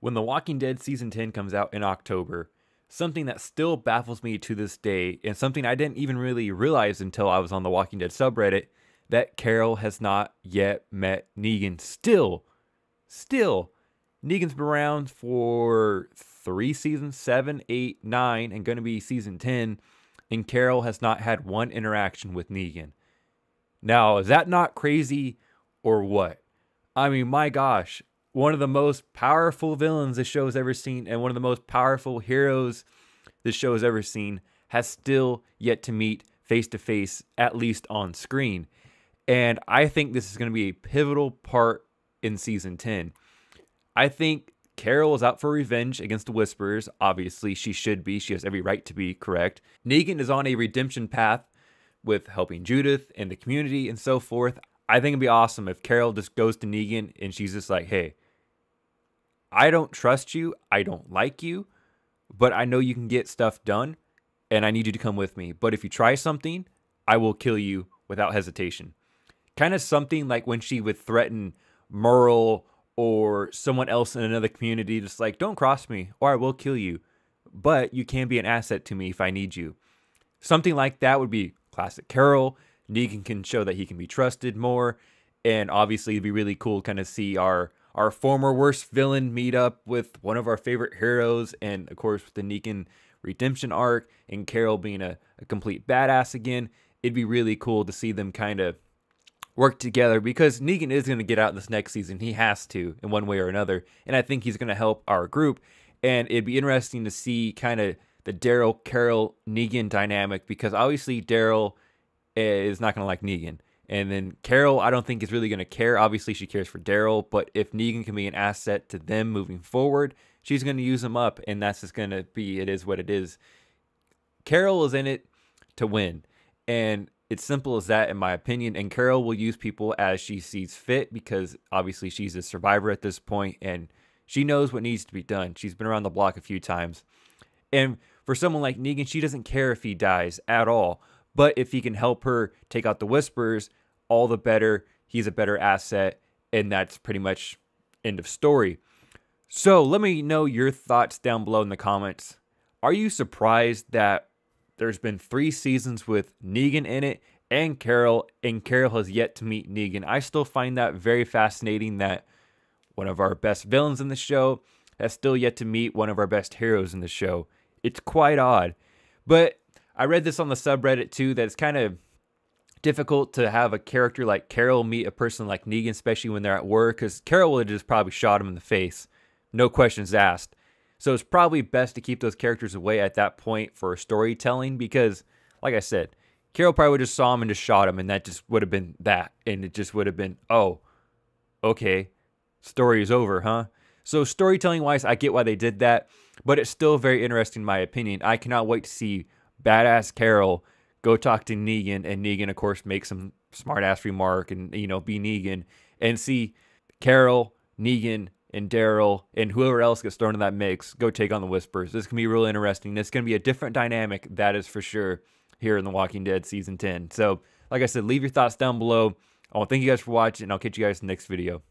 When The Walking Dead season 10 comes out in October, something that still baffles me to this day, and something I didn't even really realize until I was on the Walking Dead subreddit, that Carol has not yet met Negan. Still, still, Negan's been around for three seasons, seven, eight, nine, and going to be season 10, and Carol has not had one interaction with Negan. Now, is that not crazy or what? I mean, my gosh, one of the most powerful villains the show's ever seen and one of the most powerful heroes the show has ever seen has still yet to meet face to face, at least on screen. And I think this is going to be a pivotal part in season 10. I think Carol is out for revenge against the Whisperers. Obviously, she should be. She has every right to be, correct? Negan is on a redemption path with helping Judith and the community and so forth. I think it'd be awesome if Carol just goes to Negan and she's just like, hey, I don't trust you. I don't like you, but I know you can get stuff done and I need you to come with me. But if you try something, I will kill you without hesitation. Kind of something like when she would threaten Merle or someone else in another community, just like, don't cross me or I will kill you. But you can be an asset to me if I need you. Something like that would be classic Carol. Negan can show that he can be trusted more. And obviously, it'd be really cool kind of see our our former worst villain meet up with one of our favorite heroes, and of course with the Negan redemption arc and Carol being a, a complete badass again. It'd be really cool to see them kind of work together because Negan is going to get out this next season. He has to in one way or another, and I think he's going to help our group. And it'd be interesting to see kind of the Daryl Carol Negan dynamic because obviously Daryl is not going to like Negan. And then Carol, I don't think is really going to care. Obviously, she cares for Daryl, but if Negan can be an asset to them moving forward, she's going to use him up, and that's just going to be it is what it is. Carol is in it to win, and it's simple as that, in my opinion. And Carol will use people as she sees fit because obviously she's a survivor at this point, and she knows what needs to be done. She's been around the block a few times, and for someone like Negan, she doesn't care if he dies at all. But if he can help her take out the whispers, all the better. He's a better asset. And that's pretty much end of story. So let me know your thoughts down below in the comments. Are you surprised that there's been three seasons with Negan in it and Carol, and Carol has yet to meet Negan? I still find that very fascinating that one of our best villains in the show has still yet to meet one of our best heroes in the show. It's quite odd. But I read this on the subreddit too that it's kind of difficult to have a character like Carol meet a person like Negan, especially when they're at work, because Carol would have just probably shot him in the face, no questions asked. So it's probably best to keep those characters away at that point for storytelling because, like I said, Carol probably would have saw him and just shot him, and that just would have been that, and it just would have been, oh, okay, story is over, huh? So storytelling wise, I get why they did that, but it's still very interesting in my opinion. I cannot wait to see badass Carol go talk to Negan, and Negan, of course, make some smart ass remark and, you know, be Negan, and see Carol, Negan, and Daryl, and whoever else gets thrown in that mix go take on the Whispers. This can be really interesting. This can be a different dynamic, that is for sure, here in The Walking Dead Season 10. So, like I said, leave your thoughts down below. I want to thank you guys for watching, and I'll catch you guys in the next video.